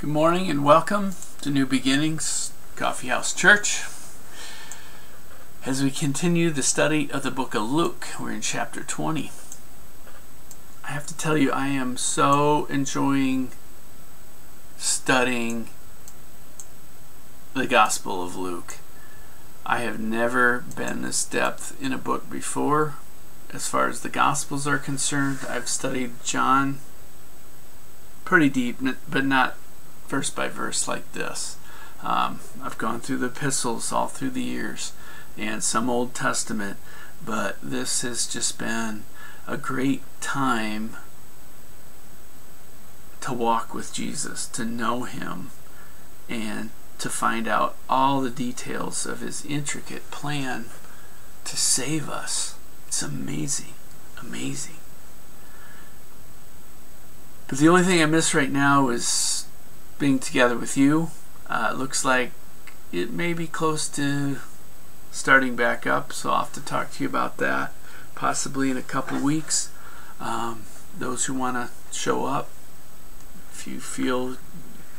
Good morning and welcome to New Beginnings Coffee House Church. As we continue the study of the book of Luke, we're in chapter 20. I have to tell you, I am so enjoying studying the Gospel of Luke. I have never been this depth in a book before. As far as the Gospels are concerned, I've studied John pretty deep, but not verse by verse like this. Um, I've gone through the epistles all through the years and some Old Testament, but this has just been a great time to walk with Jesus, to know Him, and to find out all the details of His intricate plan to save us. It's amazing, amazing. But the only thing I miss right now is being together with you. Uh, looks like it may be close to starting back up, so I'll have to talk to you about that possibly in a couple weeks. Um, those who want to show up, if you feel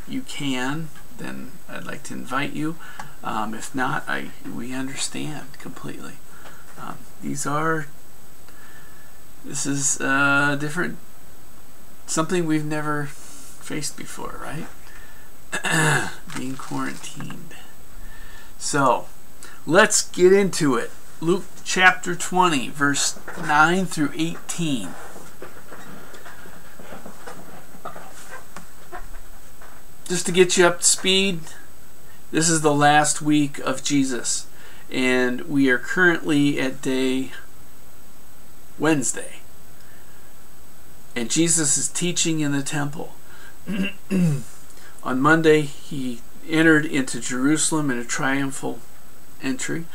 you can, then I'd like to invite you. Um, if not, I we understand completely. Um, these are this is uh, different, something we've never faced before, right? being quarantined. So, let's get into it. Luke chapter 20, verse 9 through 18. Just to get you up to speed, this is the last week of Jesus, and we are currently at day Wednesday. And Jesus is teaching in the temple. On Monday, he entered into Jerusalem in a triumphal entry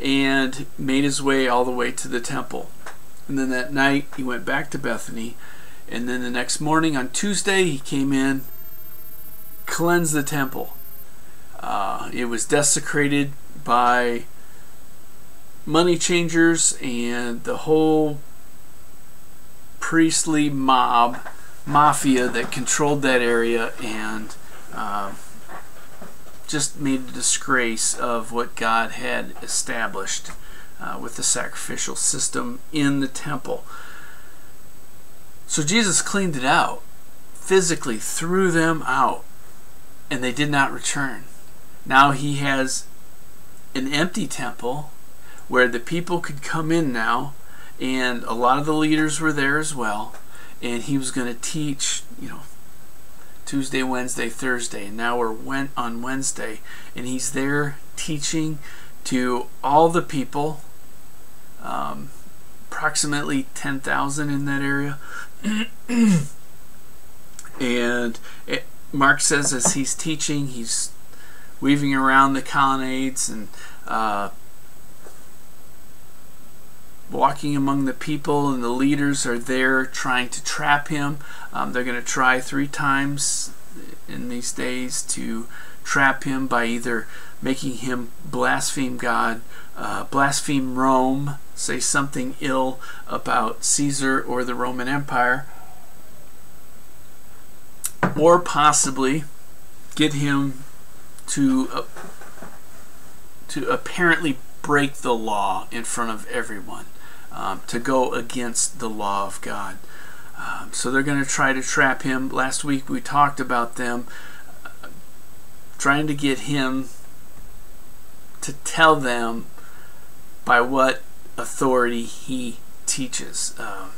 and made his way all the way to the temple. And then that night, he went back to Bethany. And then the next morning, on Tuesday, he came in, cleansed the temple. Uh, it was desecrated by money changers and the whole priestly mob mafia that controlled that area and uh, just made a disgrace of what God had established uh, with the sacrificial system in the temple. So Jesus cleaned it out, physically threw them out, and they did not return. Now he has an empty temple where the people could come in now, and a lot of the leaders were there as well and he was going to teach, you know, Tuesday, Wednesday, Thursday, and now we're went on Wednesday, and he's there teaching to all the people, um, approximately 10,000 in that area. and it, Mark says as he's teaching, he's weaving around the colonnades and uh, walking among the people, and the leaders are there trying to trap him. Um, they're going to try three times in these days to trap him by either making him blaspheme God, uh, blaspheme Rome, say something ill about Caesar or the Roman Empire, or possibly get him to uh, to apparently break the law in front of everyone um, to go against the law of God. Um, so they're going to try to trap him. Last week we talked about them uh, trying to get him to tell them by what authority he teaches. Um,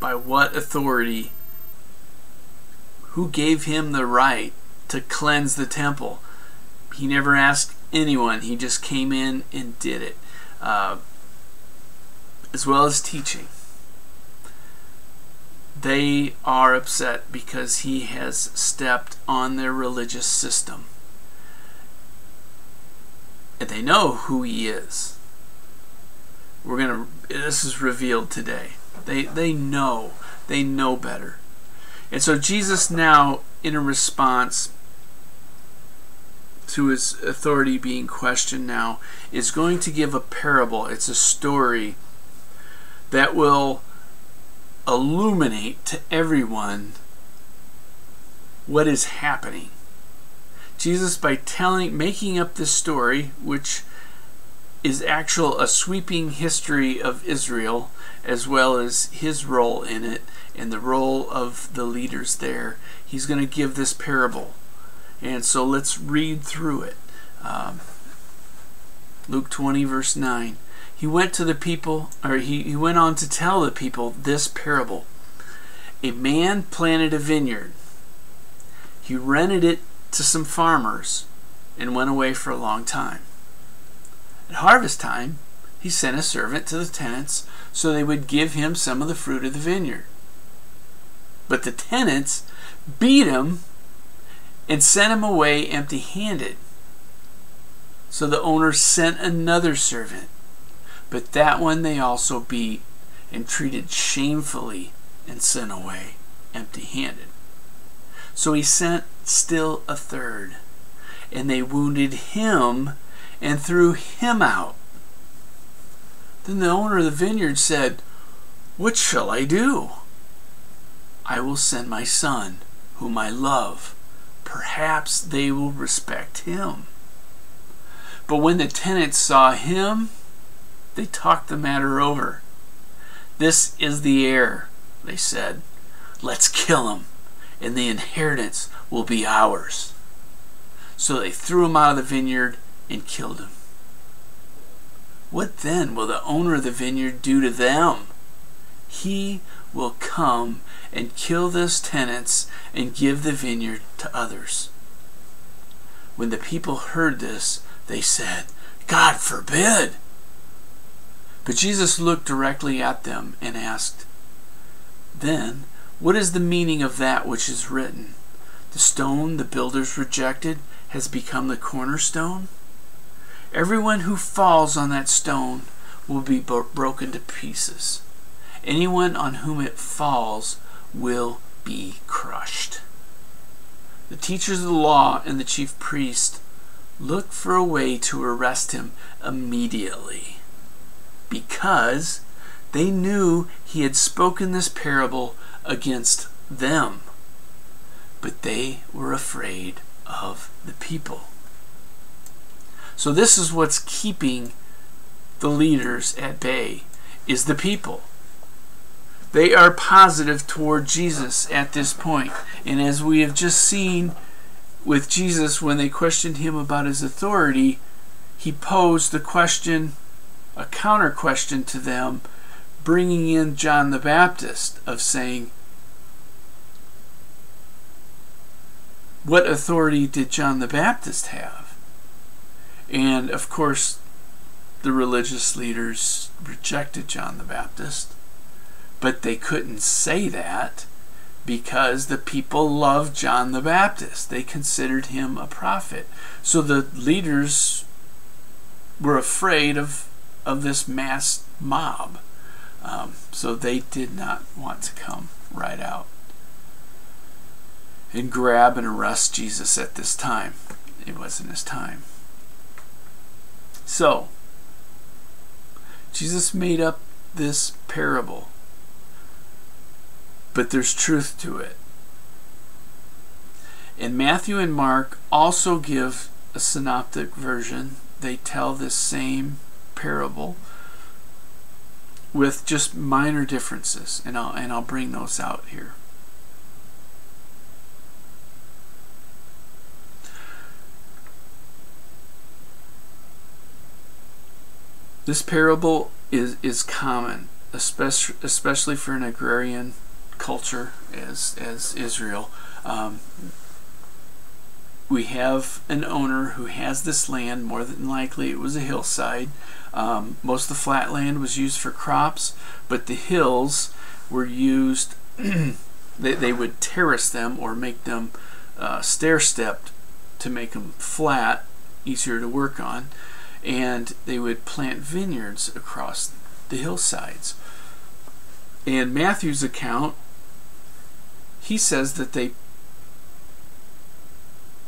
by what authority, who gave him the right to cleanse the temple? He never asked anyone, he just came in and did it uh, as well as teaching. They are upset because he has stepped on their religious system. And they know who he is. We're to, this is revealed today. They, they know. They know better. And so Jesus now, in a response, to his authority being questioned now, is going to give a parable. It's a story that will illuminate to everyone what is happening. Jesus, by telling, making up this story, which is actual a sweeping history of Israel, as well as his role in it and the role of the leaders there, he's going to give this parable. And so let's read through it. Um, Luke 20, verse 9. He went to the people, or he, he went on to tell the people this parable. A man planted a vineyard. He rented it to some farmers and went away for a long time. At harvest time, he sent a servant to the tenants so they would give him some of the fruit of the vineyard. But the tenants beat him and sent him away empty handed. So the owner sent another servant, but that one they also beat and treated shamefully and sent away empty handed. So he sent still a third, and they wounded him and threw him out. Then the owner of the vineyard said, What shall I do? I will send my son, whom I love. Perhaps they will respect him. But when the tenants saw him, they talked the matter over. This is the heir, they said. Let's kill him, and the inheritance will be ours. So they threw him out of the vineyard and killed him. What then will the owner of the vineyard do to them? He will come and kill those tenants and give the vineyard to others. When the people heard this, they said, God forbid! But Jesus looked directly at them and asked, Then, what is the meaning of that which is written? The stone the builders rejected has become the cornerstone? Everyone who falls on that stone will be broken to pieces. Anyone on whom it falls will be crushed. The teachers of the law and the chief priest looked for a way to arrest him immediately because they knew he had spoken this parable against them, but they were afraid of the people. So this is what's keeping the leaders at bay is the people. They are positive toward Jesus at this point. And as we have just seen with Jesus when they questioned him about his authority, he posed the question, a counter question to them, bringing in John the Baptist of saying, What authority did John the Baptist have? And of course, the religious leaders rejected John the Baptist. But they couldn't say that because the people loved John the Baptist. They considered him a prophet. So the leaders were afraid of, of this mass mob. Um, so they did not want to come right out and grab and arrest Jesus at this time. It wasn't his time. So, Jesus made up this parable but there's truth to it. And Matthew and Mark also give a synoptic version. They tell this same parable with just minor differences, and I'll and I'll bring those out here. This parable is is common, especially especially for an agrarian culture as as Israel. Um, we have an owner who has this land. More than likely, it was a hillside. Um, most of the flat land was used for crops, but the hills were used. they, they would terrace them or make them uh, stair stepped to make them flat, easier to work on, and they would plant vineyards across the hillsides. In Matthew's account, he says that they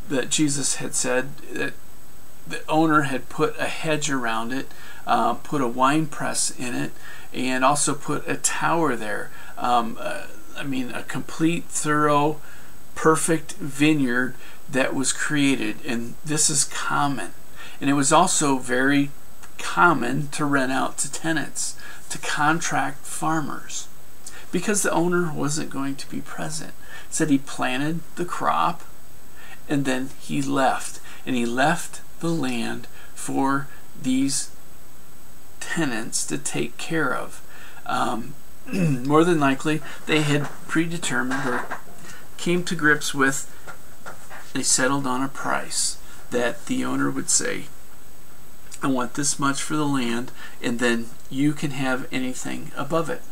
that Jesus had said that the owner had put a hedge around it, uh, put a wine press in it, and also put a tower there. Um, uh, I mean, a complete, thorough perfect vineyard that was created, and this is common. And it was also very common to rent out to tenants, to contract farmers, because the owner wasn't going to be present. It said he planted the crop and then he left. And he left the land for these tenants to take care of. Um, more than likely, they had predetermined or came to grips with, they settled on a price that the owner would say, I want this much for the land, and then you can have anything above it.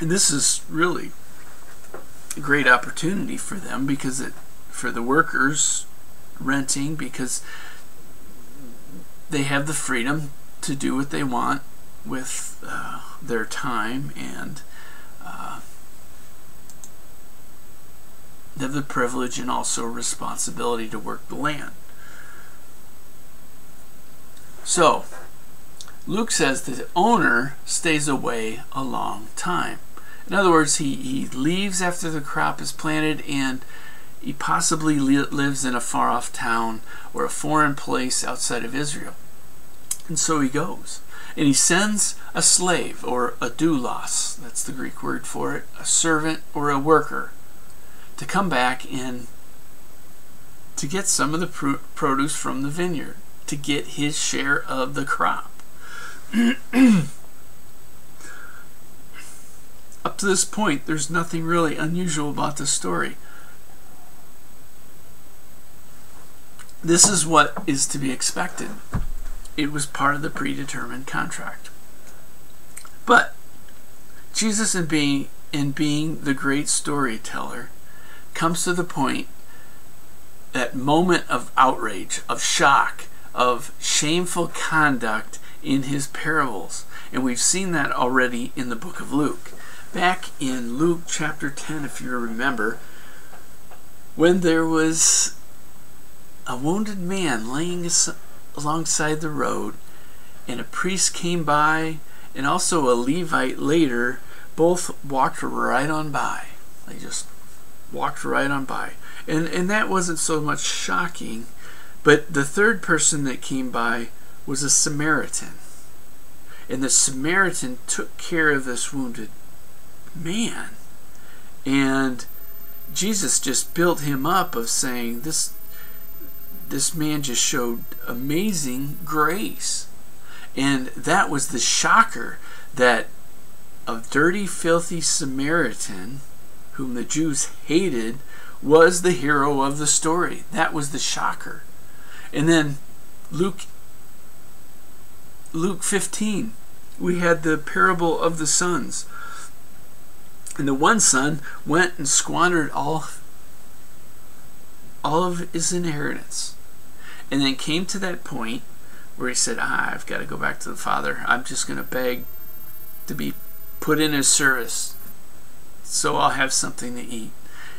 And this is really a great opportunity for them because it for the workers renting because they have the freedom to do what they want with uh, their time and uh, they have the privilege and also responsibility to work the land. So, Luke says the owner stays away a long time. In other words, he, he leaves after the crop is planted and he possibly li lives in a far off town or a foreign place outside of Israel. And so he goes. And he sends a slave or a doulos, that's the Greek word for it, a servant or a worker, to come back and to get some of the pr produce from the vineyard, to get his share of the crop. Up to this point, there's nothing really unusual about this story. This is what is to be expected. It was part of the predetermined contract. But Jesus in being in being the great storyteller comes to the point that moment of outrage, of shock, of shameful conduct in his parables. And we've seen that already in the book of Luke. Back in Luke chapter 10, if you remember, when there was a wounded man laying alongside the road, and a priest came by, and also a Levite later, both walked right on by. They just walked right on by. And, and that wasn't so much shocking, but the third person that came by was a Samaritan. And the Samaritan took care of this wounded man. And Jesus just built him up of saying this this man just showed amazing grace. And that was the shocker that a dirty, filthy Samaritan, whom the Jews hated, was the hero of the story. That was the shocker. And then Luke Luke 15, we had the parable of the sons. And the one son went and squandered all all of his inheritance and then came to that point where he said, ah, I've got to go back to the Father. I'm just going to beg to be put in his service so I'll have something to eat.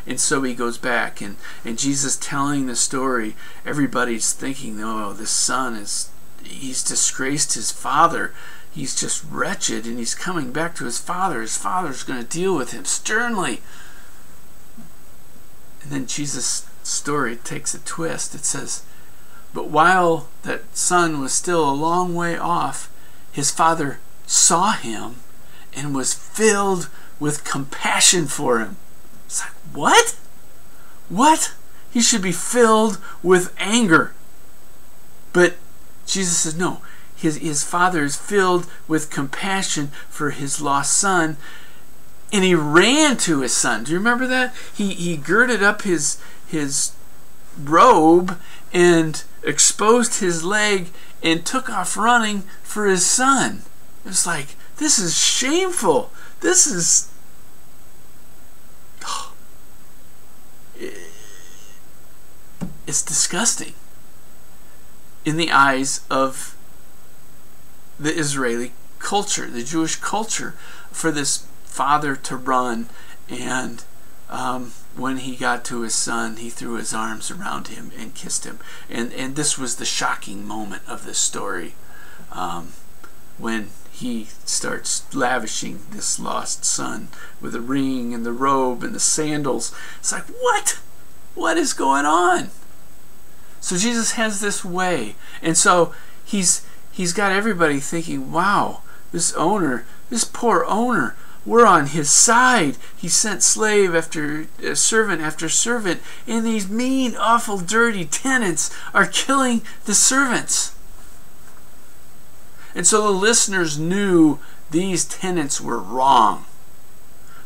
And so he goes back, and, and Jesus telling the story, everybody's thinking, oh, this son is, he's disgraced his father. He's just wretched, and he's coming back to his father. His father's going to deal with him sternly. And then Jesus' story takes a twist. It says, but while that son was still a long way off, his father saw him and was filled with compassion for him. It's like, what? What? He should be filled with anger. But Jesus says, no. His, his father is filled with compassion for his lost son. And he ran to his son. Do you remember that? He, he girded up his, his robe and exposed his leg and took off running for his son. It was like, this is shameful. This is. it's disgusting in the eyes of the Israeli culture, the Jewish culture, for this father to run and um, when he got to his son, he threw his arms around him and kissed him. And, and this was the shocking moment of this story um, when he starts lavishing this lost son with the ring and the robe and the sandals. It's like, what? What is going on? So Jesus has this way. And so he's he's got everybody thinking, wow, this owner, this poor owner, we're on his side. He sent slave after uh, servant after servant, and these mean, awful, dirty tenants are killing the servants. And so the listeners knew these tenants were wrong,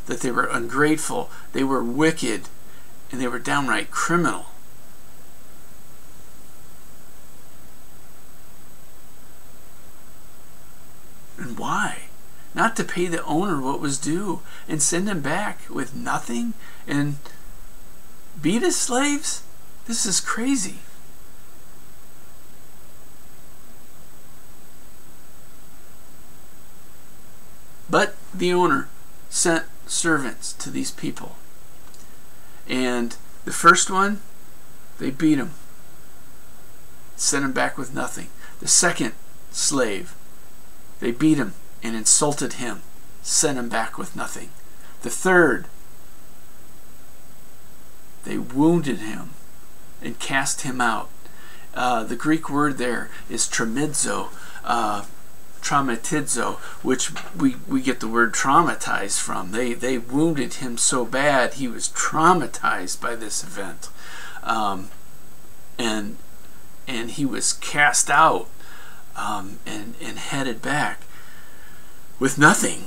that they were ungrateful, they were wicked, and they were downright criminal. And why? Not to pay the owner what was due and send him back with nothing and beat his slaves? This is crazy. But the owner sent servants to these people. And the first one, they beat him, sent him back with nothing. The second slave, they beat him and insulted him, sent him back with nothing. The third, they wounded him and cast him out. Uh, the Greek word there is traumizo, uh, traumatizo, which we, we get the word traumatized from. They, they wounded him so bad he was traumatized by this event. Um, and, and he was cast out um, and, and headed back with nothing.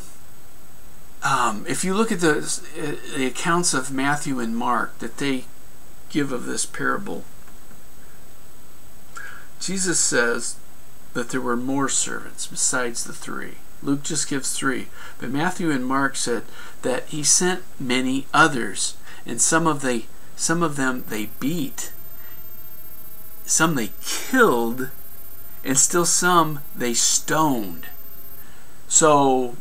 Um, if you look at the, the accounts of Matthew and Mark that they give of this parable, Jesus says that there were more servants besides the three. Luke just gives three. But Matthew and Mark said that he sent many others, and some of they some of them they beat, some they killed, and still some they stoned. So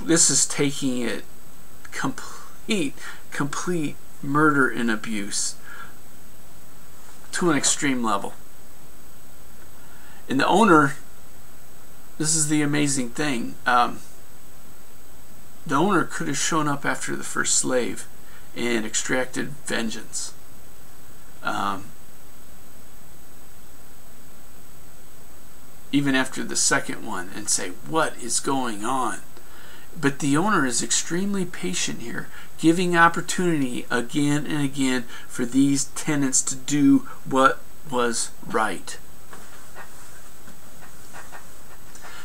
this is taking it complete complete murder and abuse to an extreme level. And the owner, this is the amazing thing. Um, the owner could have shown up after the first slave and extracted vengeance. Um, even after the second one and say, What is going on? But the owner is extremely patient here, giving opportunity again and again for these tenants to do what was right.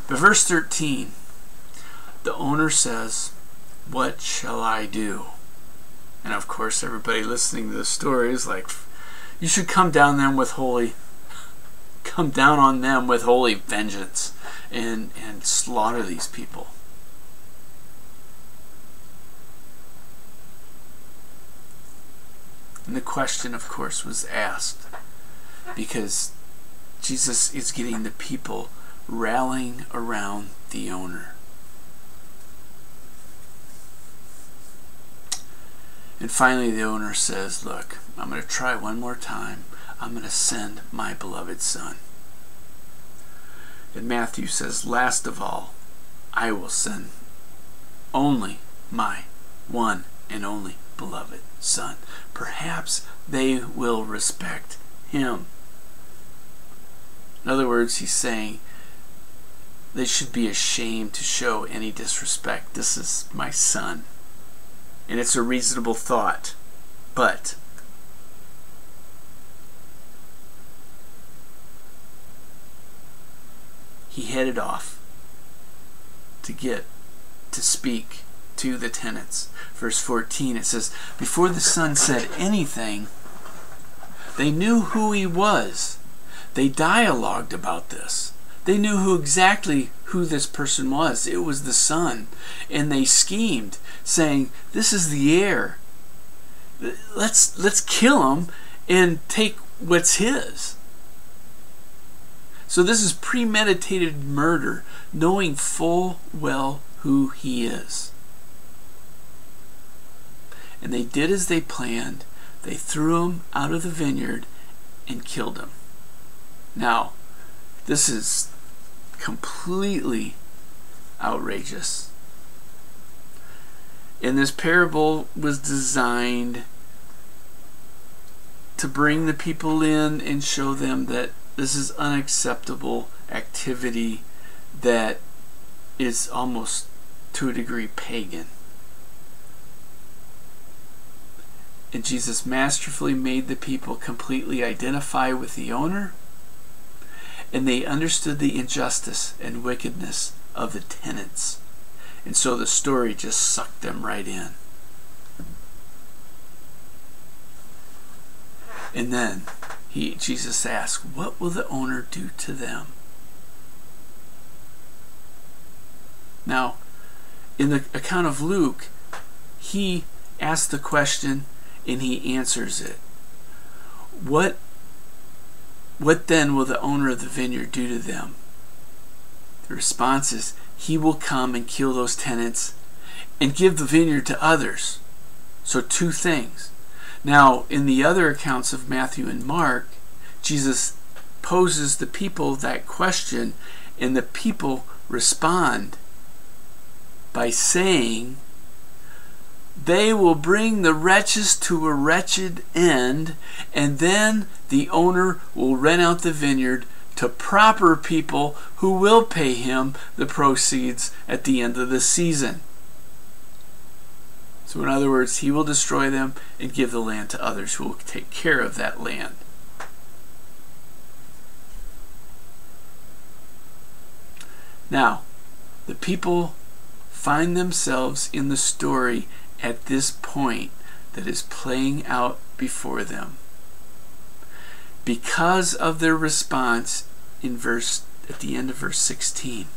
But verse 13, the owner says, What shall I do? And of course, everybody listening to the story is like, You should come down them with holy, come down on them with holy vengeance and, and slaughter these people. And the question, of course, was asked because Jesus is getting the people rallying around the owner. And finally, the owner says, Look, I'm going to try one more time. I'm going to send my beloved son. And Matthew says, Last of all, I will send only my one and only beloved son. Perhaps they will respect him. In other words, he's saying, they should be ashamed to show any disrespect. This is my son. And it's a reasonable thought. But he headed off to get to speak to the tenants. Verse 14 it says, Before the son said anything, they knew who he was. They dialogued about this. They knew who exactly who this person was. It was the son. And they schemed, saying, This is the heir. Let's let's kill him and take what's his. So this is premeditated murder, knowing full well who he is. And they did as they planned. They threw him out of the vineyard and killed him. Now, this is completely outrageous. And this parable was designed to bring the people in and show them that this is unacceptable activity that is almost to a degree pagan. And Jesus masterfully made the people completely identify with the owner, and they understood the injustice and wickedness of the tenants. And so the story just sucked them right in. And then he Jesus asked, What will the owner do to them? Now, in the account of Luke, he asks the question and he answers it. What what then will the owner of the vineyard do to them? The response is he will come and kill those tenants and give the vineyard to others. So two things. Now, in the other accounts of Matthew and Mark, Jesus poses the people that question and the people respond by saying they will bring the wretches to a wretched end, and then the owner will rent out the vineyard to proper people who will pay him the proceeds at the end of the season. So, in other words, he will destroy them and give the land to others who will take care of that land. Now, the people find themselves in the story at this point that is playing out before them. Because of their response in verse at the end of verse 16.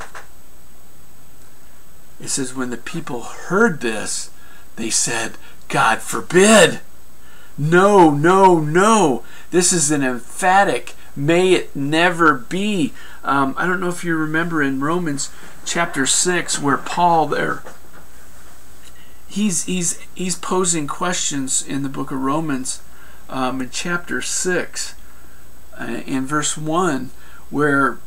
It says when the people heard this, they said, God forbid. No, no, no. This is an emphatic may it never be. Um, I don't know if you remember in Romans chapter 6 where Paul there he's he's he's posing questions in the book of Romans um, in chapter six, uh, in verse one, where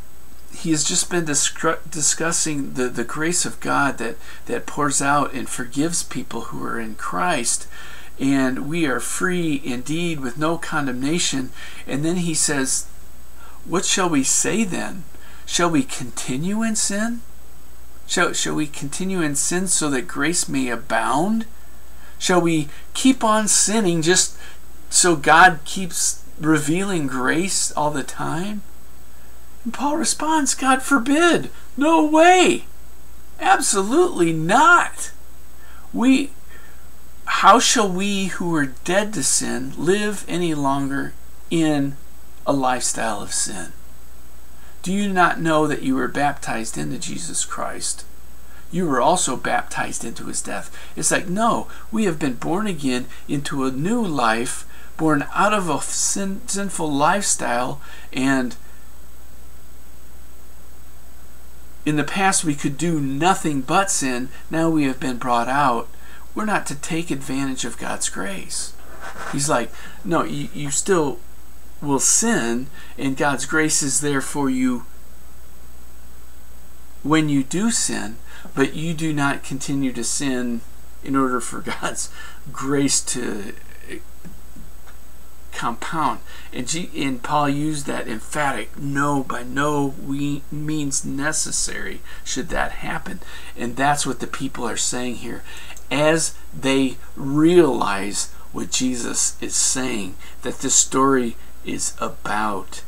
he has just been discussing the, the grace of God that that pours out and forgives people who are in Christ, and we are free indeed with no condemnation. And then he says, "What shall we say then? Shall we continue in sin?" Shall, shall we continue in sin so that grace may abound? Shall we keep on sinning just so God keeps revealing grace all the time? And Paul responds, God forbid. No way. Absolutely not. We how shall we who are dead to sin live any longer in a lifestyle of sin? Do you not know that you were baptized into Jesus Christ? You were also baptized into his death. It's like, no, we have been born again into a new life, born out of a sin, sinful lifestyle, and in the past we could do nothing but sin. Now we have been brought out. We're not to take advantage of God's grace. He's like, no, you, you still will sin, and God's grace is there for you when you do sin, but you do not continue to sin in order for God's grace to compound. And, G, and Paul used that emphatic no, by no we, means necessary should that happen. And that's what the people are saying here. As they realize what Jesus is saying, that this story is about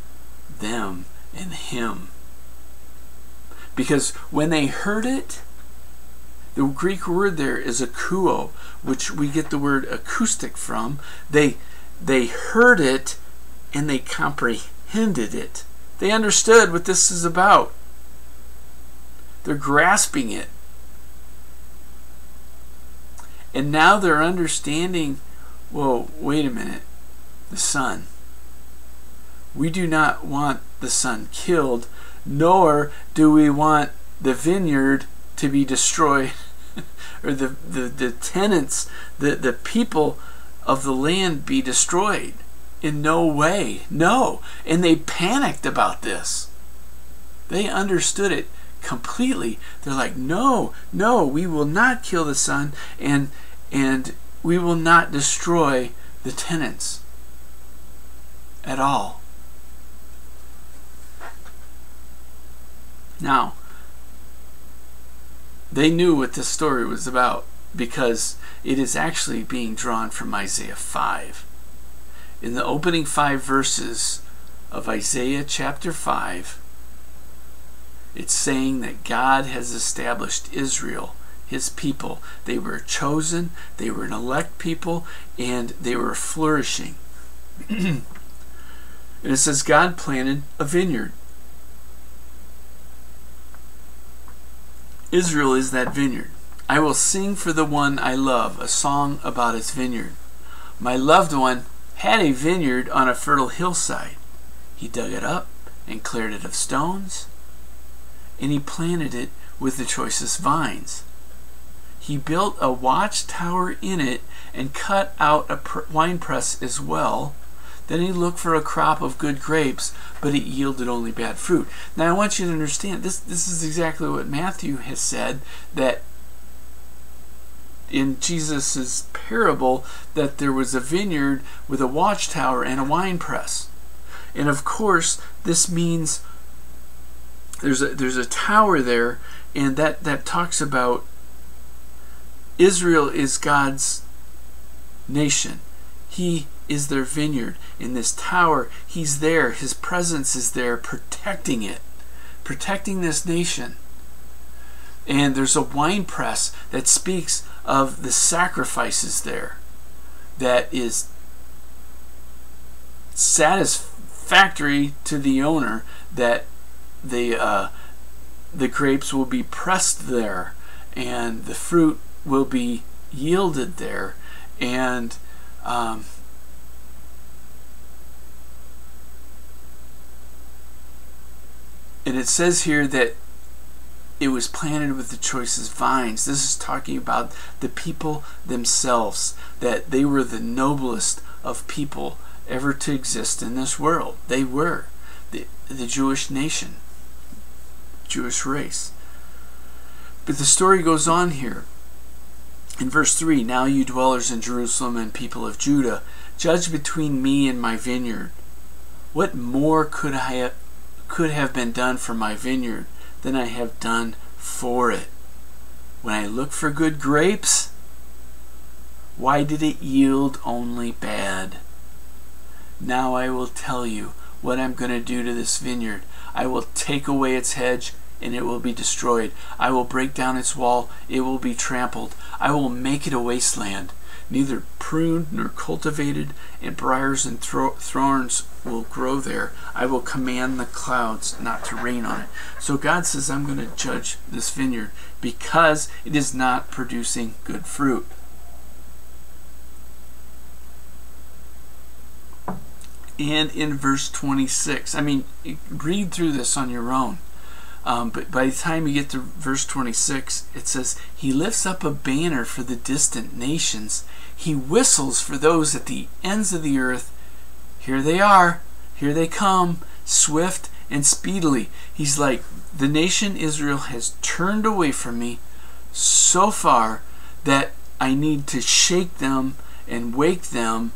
them and him. Because when they heard it, the Greek word there is akouo, which we get the word acoustic from. They they heard it and they comprehended it. They understood what this is about. They're grasping it. And now they're understanding, whoa, wait a minute. The son we do not want the son killed, nor do we want the vineyard to be destroyed, or the, the, the tenants, the, the people of the land be destroyed. In no way. No. And they panicked about this. They understood it completely. They're like, no, no, we will not kill the son, and and we will not destroy the tenants at all. Now, they knew what this story was about because it is actually being drawn from Isaiah 5. In the opening five verses of Isaiah chapter 5, it's saying that God has established Israel, his people. They were chosen, they were an elect people, and they were flourishing. and it says God planted a vineyard. Israel is that vineyard. I will sing for the one I love a song about his vineyard. My loved one had a vineyard on a fertile hillside. He dug it up and cleared it of stones, and he planted it with the choicest vines. He built a watchtower in it and cut out a winepress as well. Then he looked for a crop of good grapes, but it yielded only bad fruit. Now I want you to understand this this is exactly what Matthew has said that in Jesus' parable that there was a vineyard with a watchtower and a wine press. And of course, this means there's a there's a tower there and that that talks about Israel is God's nation. He is their vineyard. In this tower, he's there. His presence is there protecting it, protecting this nation. And there's a wine press that speaks of the sacrifices there that is satisfactory to the owner that the uh, the grapes will be pressed there and the fruit will be yielded there. And um, and it says here that it was planted with the choicest vines. This is talking about the people themselves, that they were the noblest of people ever to exist in this world. They were the, the Jewish nation, Jewish race. But the story goes on here. In verse 3 Now you dwellers in Jerusalem and people of Judah, judge between me and my vineyard. What more could I have, could have been done for my vineyard? Than I have done for it. When I look for good grapes, why did it yield only bad? Now I will tell you what I'm going to do to this vineyard. I will take away its hedge and it will be destroyed. I will break down its wall, it will be trampled. I will make it a wasteland neither pruned nor cultivated, and briars and thorns will grow there. I will command the clouds not to rain on it. So God says, I'm going to judge this vineyard because it is not producing good fruit. And in verse 26, I mean, read through this on your own. Um, but by the time you get to verse 26, it says, He lifts up a banner for the distant nations. He whistles for those at the ends of the earth. Here they are. Here they come, swift and speedily. He's like, The nation Israel has turned away from me so far that I need to shake them and wake them.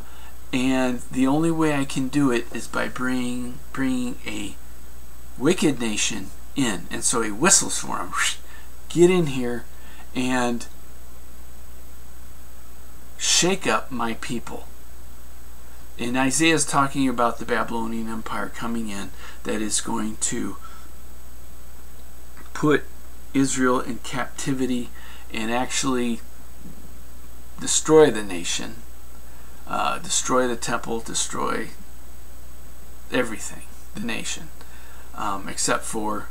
And the only way I can do it is by bringing, bringing a wicked nation in. And so he whistles for him. Get in here and shake up my people. And Isaiah is talking about the Babylonian Empire coming in that is going to put Israel in captivity and actually destroy the nation, uh, destroy the temple, destroy everything, the nation, um, except for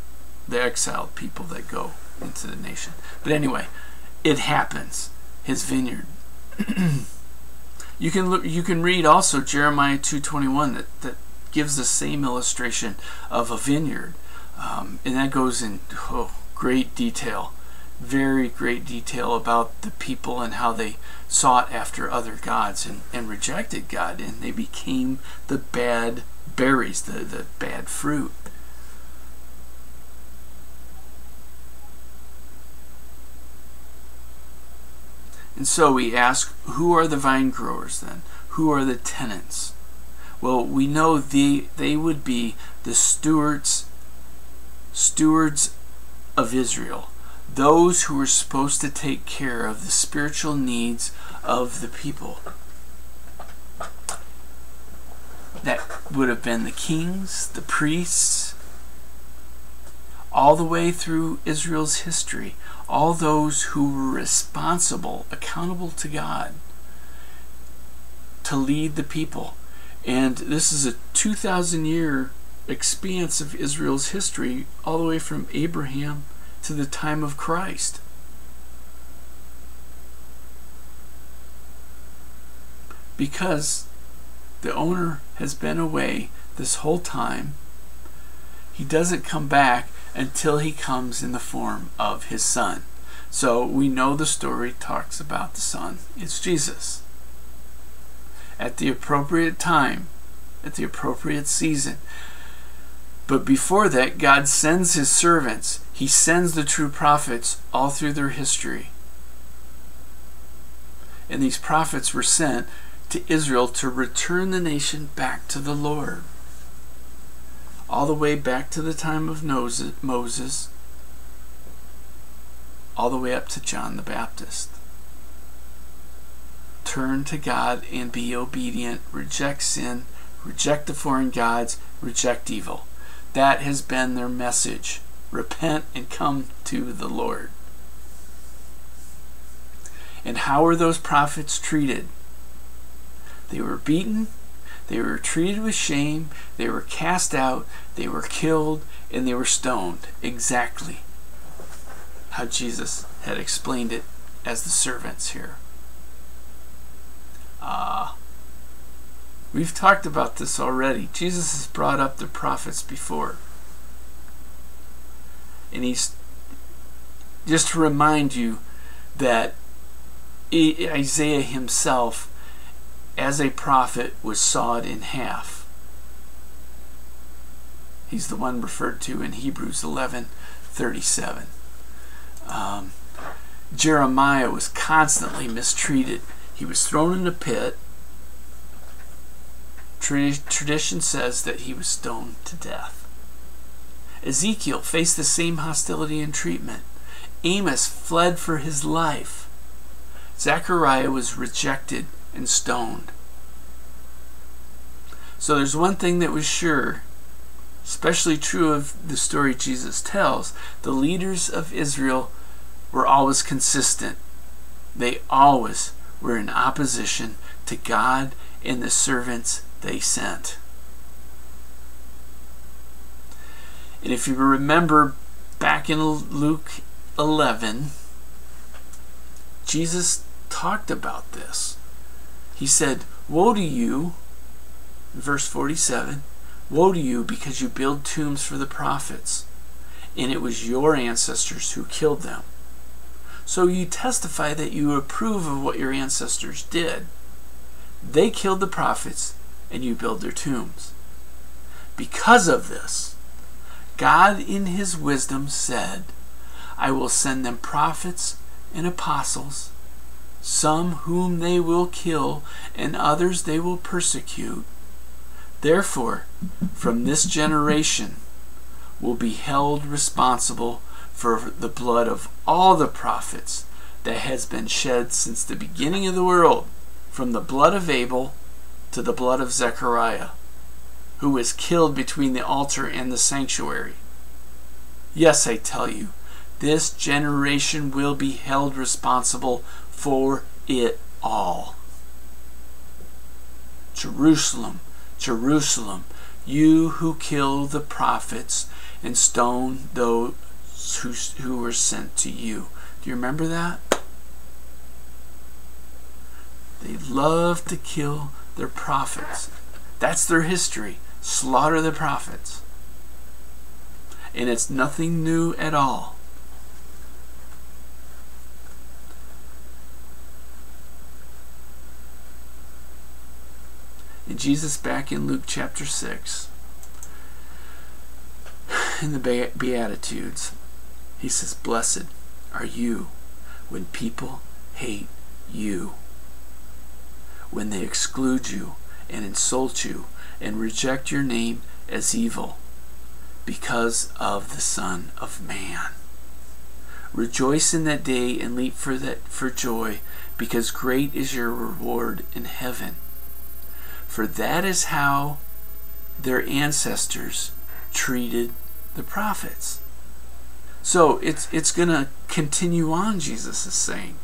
the exiled people that go into the nation. But anyway, it happens. His vineyard. you can look, you can read also Jeremiah 2:21 that that gives the same illustration of a vineyard, um, and that goes in oh, great detail, very great detail about the people and how they sought after other gods and, and rejected God, and they became the bad berries, the, the bad fruit. And so we ask, who are the vine growers then? Who are the tenants? Well, we know they, they would be the stewards, stewards of Israel, those who were supposed to take care of the spiritual needs of the people. That would have been the kings, the priests, all the way through Israel's history, all those who were responsible, accountable to God, to lead the people. And this is a 2,000 year expanse of Israel's history, all the way from Abraham to the time of Christ. Because the owner has been away this whole time, he doesn't come back until he comes in the form of his son. So we know the story talks about the son. It's Jesus. At the appropriate time, at the appropriate season. But before that, God sends his servants. He sends the true prophets all through their history. And these prophets were sent to Israel to return the nation back to the Lord all the way back to the time of Moses, all the way up to John the Baptist. Turn to God and be obedient, reject sin, reject the foreign gods, reject evil. That has been their message. Repent and come to the Lord. And how were those prophets treated? They were beaten, they were treated with shame, they were cast out, they were killed, and they were stoned. Exactly how Jesus had explained it as the servants here. Ah. Uh, we've talked about this already. Jesus has brought up the prophets before. And he's just to remind you that Isaiah himself as a prophet was sawed in half. He's the one referred to in Hebrews 11 37. Um, Jeremiah was constantly mistreated. He was thrown in a pit. Tradition says that he was stoned to death. Ezekiel faced the same hostility and treatment. Amos fled for his life. Zechariah was rejected and stoned. So there's one thing that was sure, especially true of the story Jesus tells the leaders of Israel were always consistent. They always were in opposition to God and the servants they sent. And if you remember back in Luke 11, Jesus talked about this. He said, Woe to you, verse 47, Woe to you because you build tombs for the prophets, and it was your ancestors who killed them. So you testify that you approve of what your ancestors did. They killed the prophets, and you build their tombs. Because of this, God in his wisdom said, I will send them prophets and apostles some whom they will kill, and others they will persecute. Therefore, from this generation will be held responsible for the blood of all the prophets that has been shed since the beginning of the world, from the blood of Abel to the blood of Zechariah, who was killed between the altar and the sanctuary. Yes, I tell you, this generation will be held responsible for it all. Jerusalem, Jerusalem, you who kill the prophets and stone those who, who were sent to you. Do you remember that? They love to kill their prophets. That's their history. Slaughter the prophets. And it's nothing new at all. Jesus, back in Luke chapter 6, in the Beatitudes, he says, Blessed are you when people hate you. When they exclude you and insult you and reject your name as evil because of the Son of Man. Rejoice in that day and leap for that for joy, because great is your reward in heaven. For that is how their ancestors treated the prophets. So it's it's going to continue on. Jesus is saying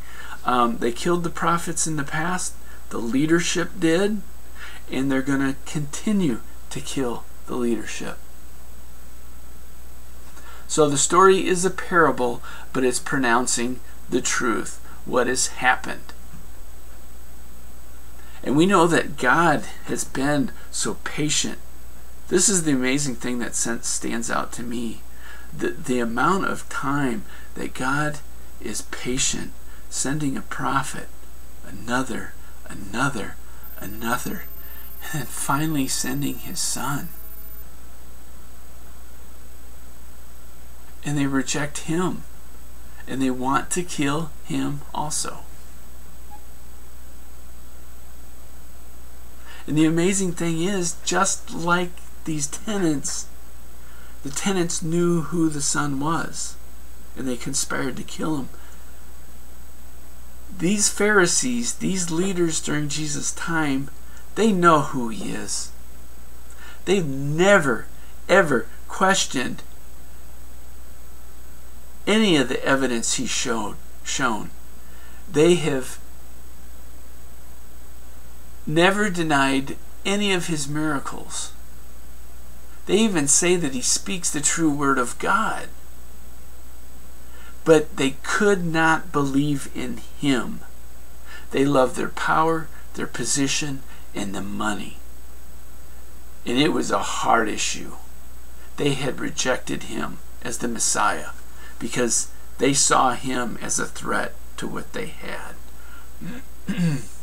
um, they killed the prophets in the past. The leadership did, and they're going to continue to kill the leadership. So the story is a parable, but it's pronouncing the truth, what has happened. And we know that God has been so patient. This is the amazing thing that stands out to me. The, the amount of time that God is patient, sending a prophet, another, another, another, and then finally sending his son. and they reject him and they want to kill him also. And the amazing thing is, just like these tenants, the tenants knew who the son was and they conspired to kill him. These Pharisees, these leaders during Jesus' time, they know who he is. They've never, ever questioned any of the evidence he showed shown. They have never denied any of his miracles. They even say that he speaks the true word of God. But they could not believe in him. They loved their power, their position, and the money. And it was a hard issue. They had rejected him as the Messiah because they saw him as a threat to what they had.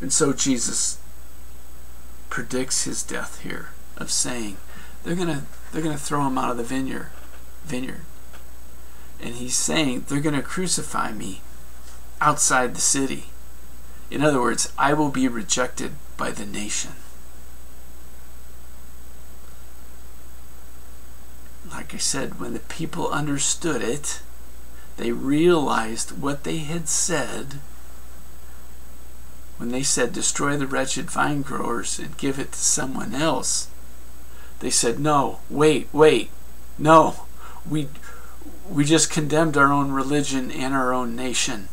and so Jesus predicts his death here of saying they're going to they're to throw him out of the vineyard vineyard. And he's saying they're going to crucify me outside the city. In other words i will be rejected by the nation. Like I said, when the people understood it, they realized what they had said when they said, Destroy the wretched vine growers and give it to someone else. They said, No, wait, wait, no. We, we just condemned our own religion and our own nation.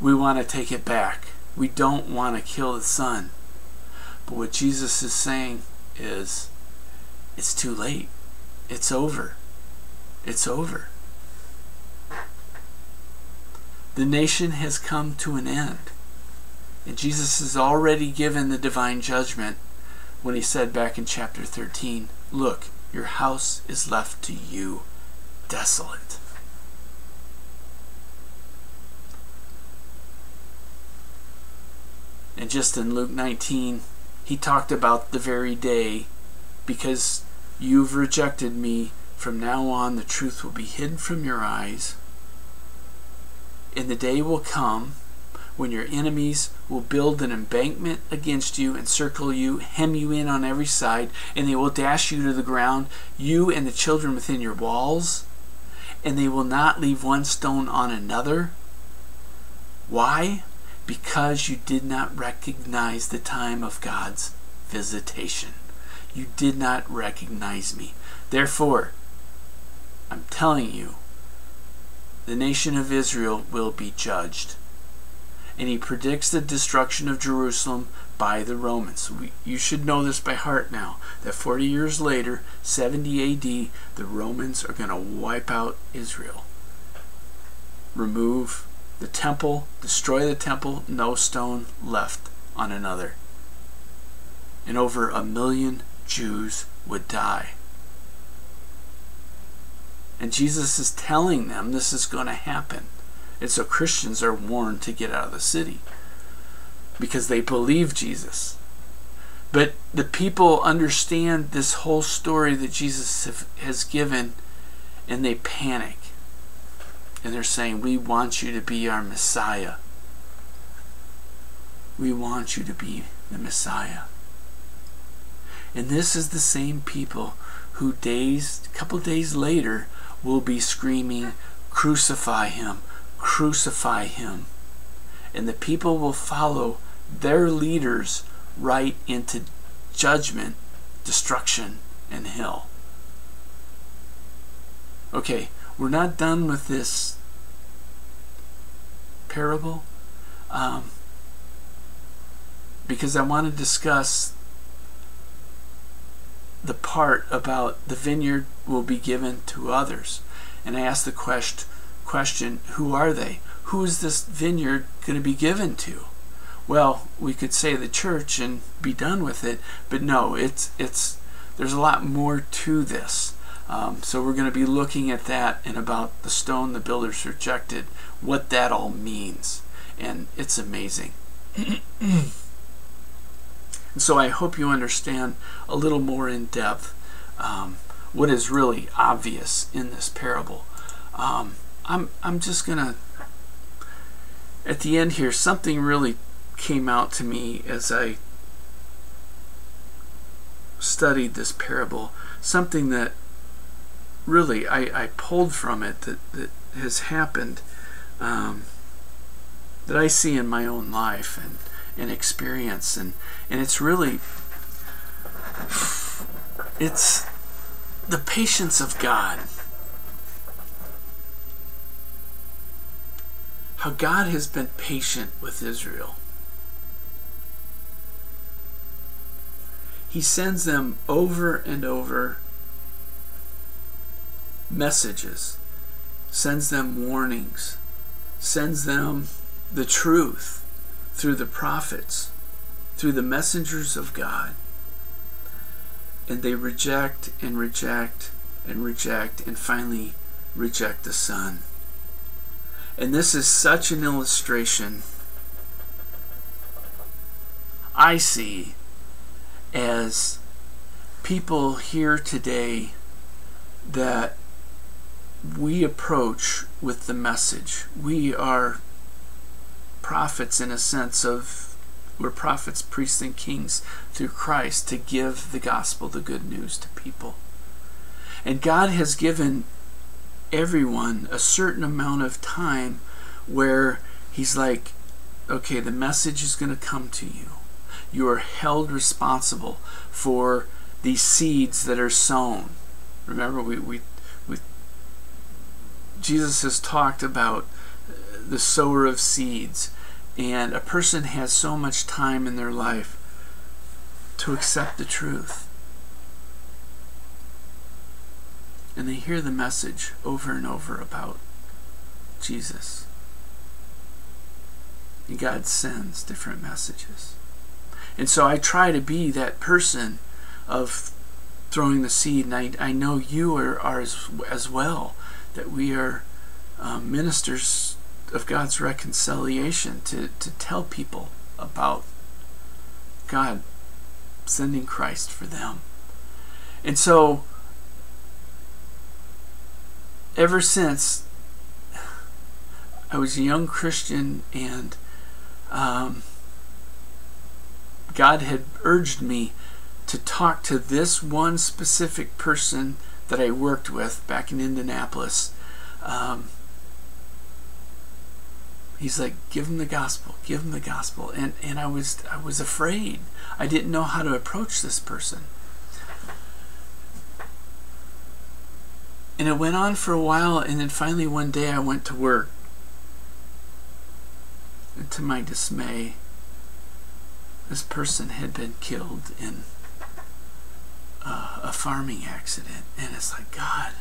We want to take it back. We don't want to kill the son. But what Jesus is saying is, it's too late. It's over. It's over. The nation has come to an end. And Jesus has already given the divine judgment when he said back in chapter 13, Look, your house is left to you desolate. And just in Luke 19, he talked about the very day because You've rejected me. From now on, the truth will be hidden from your eyes. And the day will come when your enemies will build an embankment against you, encircle you, hem you in on every side, and they will dash you to the ground, you and the children within your walls, and they will not leave one stone on another. Why? Because you did not recognize the time of God's visitation. You did not recognize me. Therefore, I'm telling you, the nation of Israel will be judged. And he predicts the destruction of Jerusalem by the Romans. We, you should know this by heart now that 40 years later, 70 AD, the Romans are going to wipe out Israel. Remove the temple, destroy the temple, no stone left on another. And over a million Jews would die. And Jesus is telling them this is going to happen. And so Christians are warned to get out of the city because they believe Jesus. But the people understand this whole story that Jesus has given and they panic. And they're saying, We want you to be our Messiah. We want you to be the Messiah. And this is the same people who days, a couple days later, will be screaming, Crucify him, crucify him. And the people will follow their leaders right into judgment, destruction, and hell. Okay, we're not done with this parable um, because I want to discuss the part about the vineyard will be given to others. And I ask the quest, question who are they? Who is this vineyard going to be given to? Well, we could say the church and be done with it, but no, it's it's there's a lot more to this. Um, so we're going to be looking at that and about the stone the builders rejected, what that all means, and it's amazing. And so I hope you understand a little more in depth um, what is really obvious in this parable. Um, I'm, I'm just going to, at the end here, something really came out to me as I studied this parable. Something that really I, I pulled from it that, that has happened um, that I see in my own life. And and experience. And and it's really it's the patience of God. How God has been patient with Israel. He sends them over and over messages sends them warnings sends them the truth through the prophets, through the messengers of God. And they reject and reject and reject and finally reject the Son. And this is such an illustration I see as people here today that we approach with the message. We are prophets in a sense of we're prophets, priests, and kings through Christ to give the gospel, the good news to people. And God has given everyone a certain amount of time where He's like, okay, the message is going to come to you. You are held responsible for these seeds that are sown. Remember, we, we, we Jesus has talked about the sower of seeds and a person has so much time in their life to accept the truth. And they hear the message over and over about Jesus. And God sends different messages. And so I try to be that person of throwing the seed. And I, I know you are, are as, as well, that we are um, ministers of God's reconciliation to, to tell people about God sending Christ for them. And so, ever since I was a young Christian and um, God had urged me to talk to this one specific person that I worked with back in Indianapolis. Um, he's like give him the gospel give him the gospel. And and i was i was afraid. I didn't know how to approach this person. And it went on for a while and then finally one day i went to work. And to my dismay this person had been killed in uh, a farming accident. And it's like god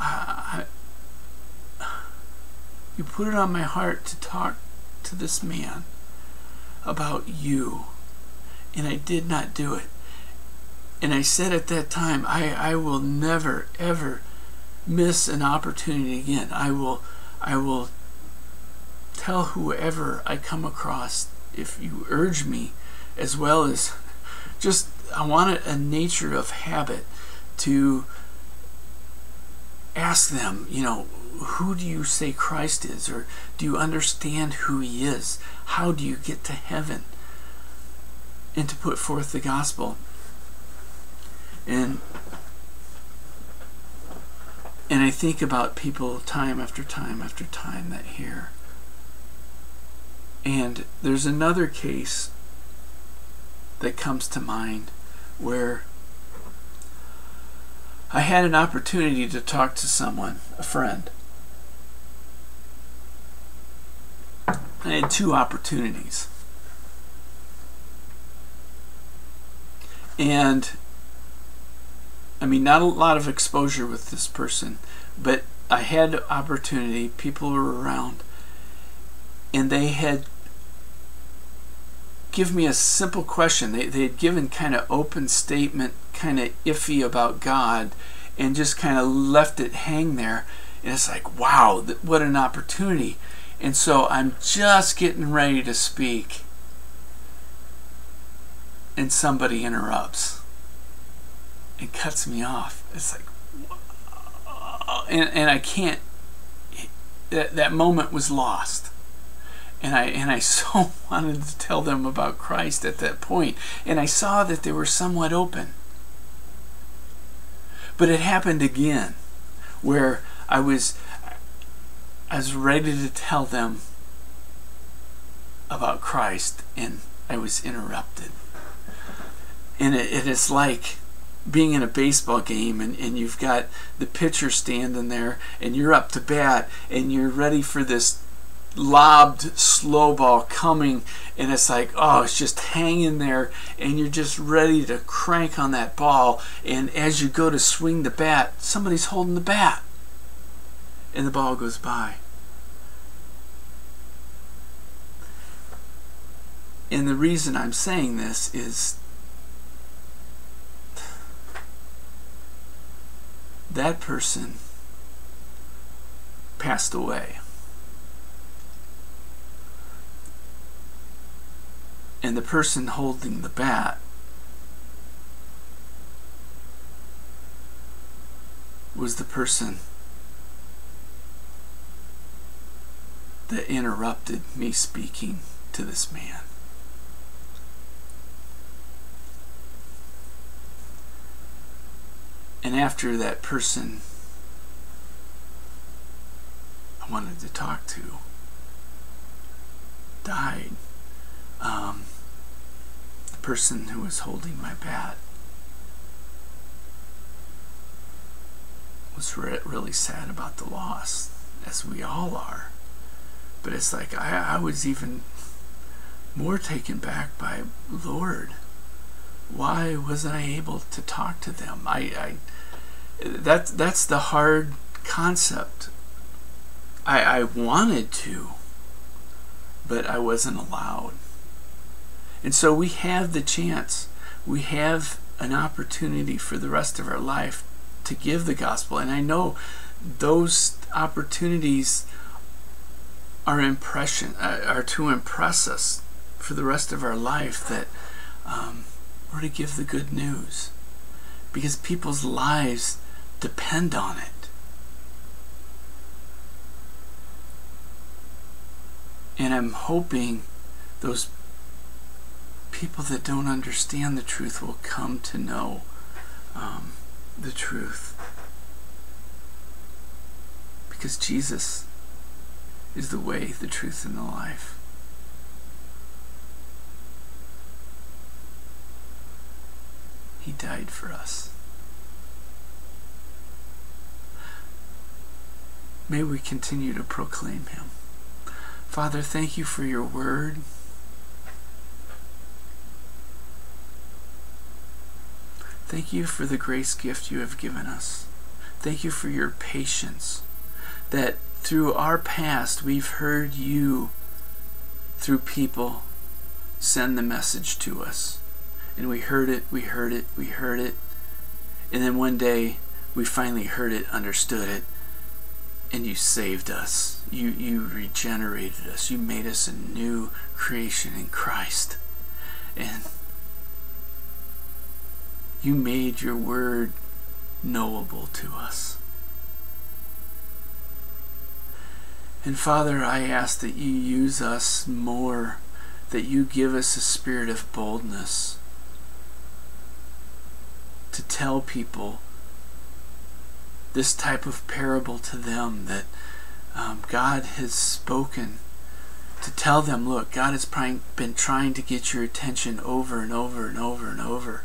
I, you put it on my heart to talk to this man about you. And I did not do it. And I said at that time, I, I will never, ever miss an opportunity again. I will, I will tell whoever I come across if you urge me, as well as just, I want a nature of habit to ask them, you know, who do you say Christ is? Or do you understand who he is? How do you get to heaven? And to put forth the gospel. And and I think about people time after time after time that hear. And there's another case that comes to mind where I had an opportunity to talk to someone, a friend. I had two opportunities. And I mean, not a lot of exposure with this person, but I had opportunity. People were around, and they had give me a simple question. They they had given kind of open statement, kind of iffy about God, and just kind of left it hang there. And it's like, wow, what an opportunity! And so I'm just getting ready to speak, and somebody interrupts and cuts me off. It's like, and, and I can't, that, that moment was lost. And I, and I so wanted to tell them about Christ at that point. And I saw that they were somewhat open. But it happened again where I was I was ready to tell them about Christ and I was interrupted. And it, it is like being in a baseball game and, and you've got the pitcher standing there and you're up to bat and you're ready for this lobbed slow ball coming and it's like oh it's just hanging there and you're just ready to crank on that ball and as you go to swing the bat somebody's holding the bat and the ball goes by and the reason I'm saying this is that person passed away. And the person holding the bat was the person that interrupted me speaking to this man. And after that person I wanted to talk to died, um, the person who was holding my bat was re really sad about the loss, as we all are. But it's like I, I was even more taken back by Lord. Why wasn't I able to talk to them? I, I that that's the hard concept. I I wanted to, but I wasn't allowed. And so we have the chance. We have an opportunity for the rest of our life to give the gospel. And I know those opportunities are impression uh, are to impress us for the rest of our life that um, we're to give the good news because people's lives depend on it. And I'm hoping those people that don't understand the truth will come to know um, the truth. Because Jesus is the way, the truth, and the life. He died for us. May we continue to proclaim him. Father, thank you for your word. Thank you for the grace gift you have given us. Thank you for your patience. That through our past, we've heard you, through people, send the message to us. And we heard it, we heard it, we heard it. And then one day, we finally heard it, understood it, and you saved us. You, you regenerated us. You made us a new creation in Christ. And you made your word knowable to us. And Father, I ask that you use us more, that you give us a spirit of boldness to tell people this type of parable to them that um, God has spoken to tell them, look, God has been trying to get your attention over and over and over and over.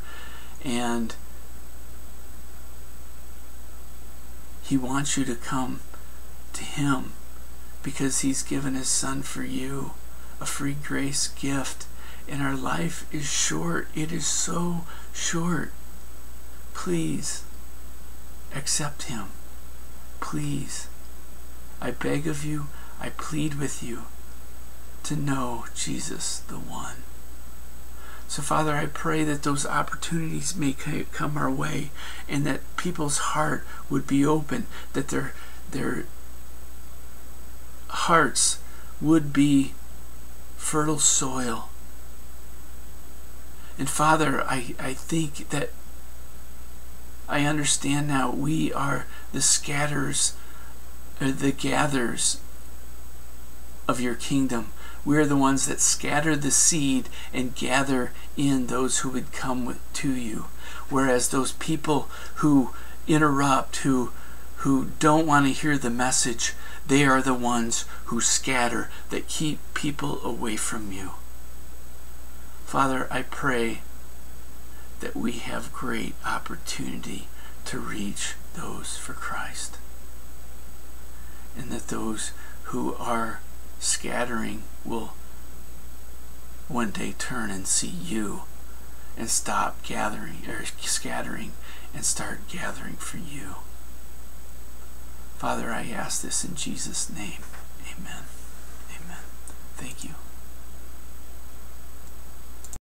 And He wants you to come to Him because He's given His Son for you, a free grace gift. And our life is short. It is so short. Please accept Him. Please. I beg of you, I plead with you to know Jesus the one. So, Father, I pray that those opportunities may come our way and that people's heart would be open, that their, their hearts would be fertile soil. And Father, I, I think that I understand now we are the scatters, or uh, the gatherers of your kingdom. We are the ones that scatter the seed and gather in those who would come to you. Whereas those people who interrupt, who who don't want to hear the message, they are the ones who scatter, that keep people away from you. Father, I pray that we have great opportunity to reach those for Christ. And that those who are scattering will one day turn and see you and stop gathering or scattering and start gathering for you. Father, I ask this in Jesus' name. Amen. Amen. Thank you.